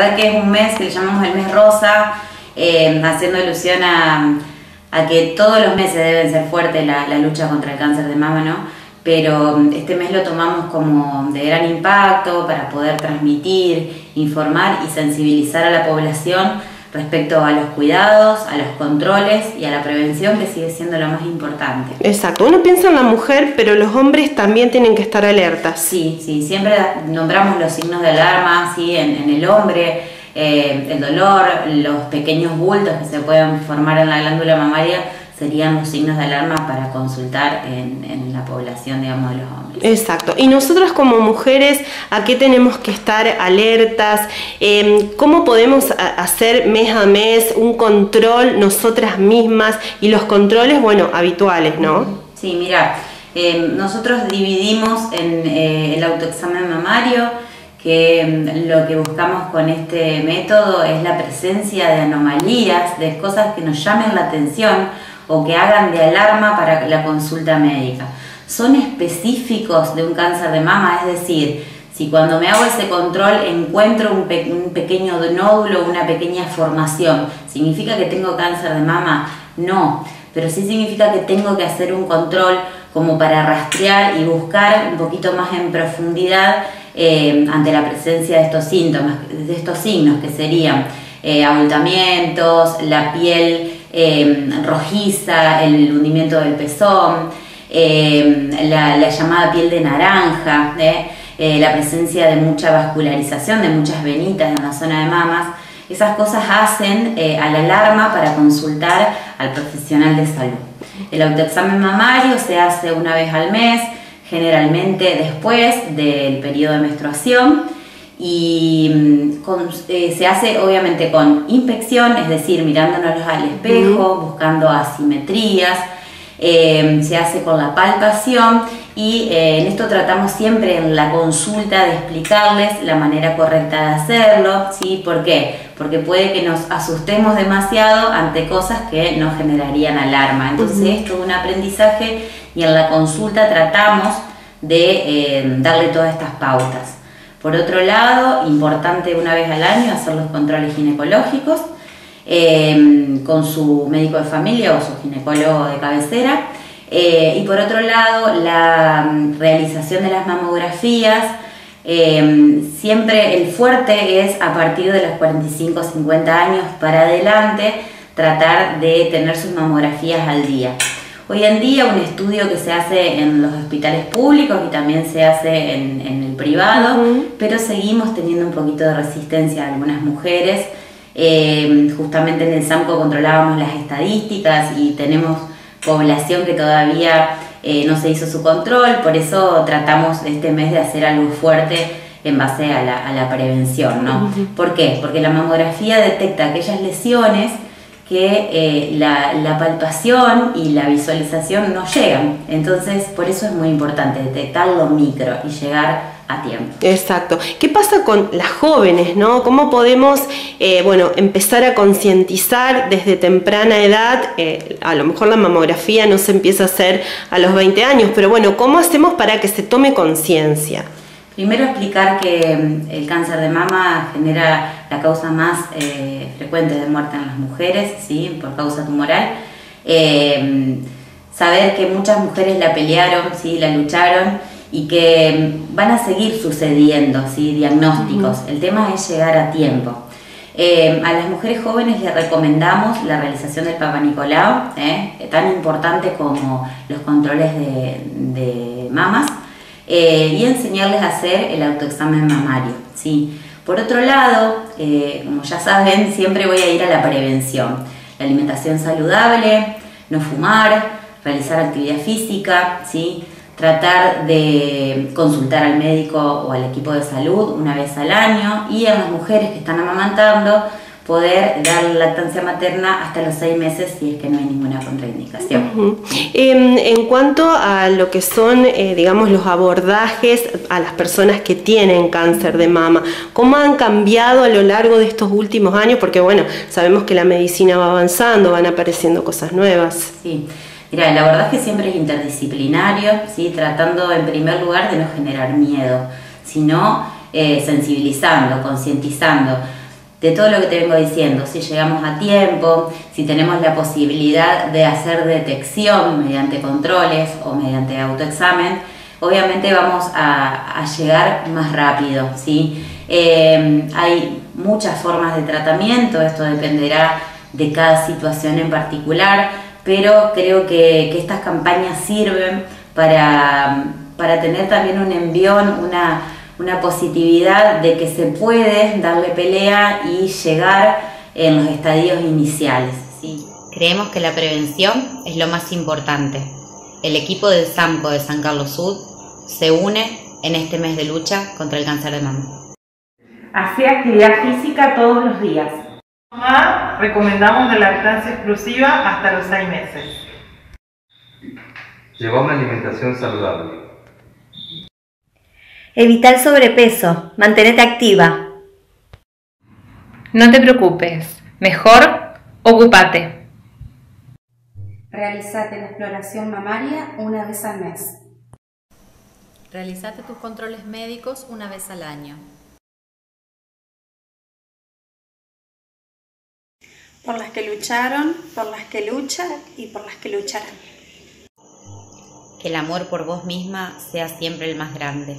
verdad que es un mes que le llamamos el mes rosa, eh, haciendo alusión a, que todos los meses deben ser fuertes la, la lucha contra el cáncer de mama, ¿no? pero mm, este mes lo tomamos como de gran impacto para poder transmitir, informar y sensibilizar a la población respecto a los cuidados, a los controles y a la prevención que sigue siendo lo más importante. Exacto, uno piensa en la mujer, pero los hombres también tienen que estar alertas. Sí, sí, siempre nombramos los signos de alarma, ¿sí? en, el hombre, eh, el dolor, los pequeños bultos que se pueden formar en la glándula mamaria serían los signos de alarma para consultar en, la población, digamos, de los hombres. Exacto. Y nosotros como mujeres, ¿a qué tenemos que estar alertas? Em, ¿Cómo podemos hacer mes a mes un control nosotras mismas y los controles, bueno, habituales, ¿no? Sí, mira, em, nosotros dividimos en eh, el autoexamen mamario, que em, lo que buscamos con este método es la presencia de anomalías, de cosas que nos llamen la atención o que hagan de alarma para la consulta médica. Son específicos de un cáncer de mama, es decir, si cuando me hago ese control encuentro un, pequeño nódulo, una pequeña formación, ¿significa que tengo cáncer de mama? No, pero sí significa que tengo que hacer un control como para rastrear y buscar un poquito más en profundidad eh, ante la presencia de estos síntomas, de estos signos que serían eh, abultamientos, la piel Em, rojiza, el hundimiento del pezón, em, la, llamada piel de naranja, ¿eh? Eh, la presencia de mucha vascularización, de muchas venitas en la zona de mamas. Esas cosas hacen eh, a la alarma para consultar al profesional de salud. El autoexamen mamario se hace una vez al mes, generalmente después del periodo de menstruación y mm, eh, se hace obviamente con inspección, es decir, mirándonos al espejo, buscando asimetrías, eh, se hace con la palpación y eh, en esto tratamos siempre en la consulta de explicarles la manera correcta de hacerlo, ¿sí? ¿Por qué? Porque puede que nos asustemos demasiado ante cosas que nos generarían alarma. Entonces esto es un aprendizaje y en la consulta tratamos de darle todas estas pautas. Por otro lado, importante una vez al año hacer los controles ginecológicos eh, con su médico de familia o su ginecólogo de cabecera. Eh, y por otro lado, la mm, realización de las mamografías. Eh, siempre el fuerte es a partir de los 45 50 años para adelante tratar de tener sus mamografías al día. Hoy en día un estudio que se hace en los hospitales públicos y también se hace en, el privado, pero seguimos teniendo un poquito de resistencia a algunas mujeres. Eh, justamente en el SAMCO controlábamos las estadísticas y tenemos población que todavía eh, no se hizo su control, por eso tratamos este mes de hacer algo fuerte en base a la, prevención, ¿no? ¿Por qué? Porque la mamografía detecta aquellas lesiones que eh, la, palpación y la visualización no llegan. Entonces, por eso es muy importante detectar lo micro y llegar a tiempo. Exacto. ¿Qué pasa con las jóvenes, no? ¿Cómo podemos, eh, bueno, empezar a concientizar desde temprana edad? Eh, a lo mejor la mamografía no se empieza a hacer a los 20 años, pero bueno, ¿cómo hacemos para que se tome conciencia? Primero explicar que mm, el cáncer de mama genera la causa más eh, frecuente de muerte en las mujeres, ¿sí? por causa tumoral. Eh, saber que muchas mujeres la pelearon, ¿sí? la lucharon y que mm, van a seguir sucediendo ¿sí? diagnósticos. El tema es llegar a tiempo. Eh, a las mujeres jóvenes les recomendamos la realización del Papa Nicolau, tan importante como los controles de, de mamas. Eh, y enseñarles a hacer el autoexamen mamario. ¿sí? Por otro lado, eh, como ya saben, siempre voy a ir a la prevención. La alimentación saludable, no fumar, realizar actividad física, ¿sí? tratar de consultar al médico o al equipo de salud una vez al año y a las mujeres que están amamantando poder dar lactancia materna hasta los seis meses si es que no hay ninguna contraindicación. Em, en cuanto a lo que son, eh, digamos, los abordajes a las personas que tienen cáncer de mama, ¿cómo han cambiado a lo largo de estos últimos años? Porque bueno, sabemos que la medicina va avanzando, van apareciendo cosas nuevas. Sí. Mira, es que siempre es interdisciplinario, ¿sí? tratando en primer lugar de no generar miedo, sino eh, sensibilizando, concientizando de todo lo que te vengo diciendo, si llegamos a tiempo, si tenemos la posibilidad de hacer detección mediante controles o mediante autoexamen, obviamente vamos a, llegar más rápido. ¿sí? Eh, hay muchas formas de tratamiento, esto dependerá de cada situación en particular, pero creo que, estas campañas sirven para, tener también un envión, una, una positividad de que se puede darle pelea y llegar en los estadios iniciales. ¿sí? Creemos que la prevención es lo más importante. El equipo del SAMCO de San Carlos Sud se une en este mes de lucha contra el cáncer de mama. Hace actividad física todos los días. Mamá, recomendamos la lactancia exclusiva hasta los seis meses. Lleva una alimentación saludable. Evita el sobrepeso, mantenete activa. No te preocupes, mejor ocúpate. Realizate la exploración mamaria una vez al mes. Realizate tus controles médicos una vez al año. Por las que lucharon, por las que luchan y por las que lucharán. Que el amor por vos misma sea siempre el más grande.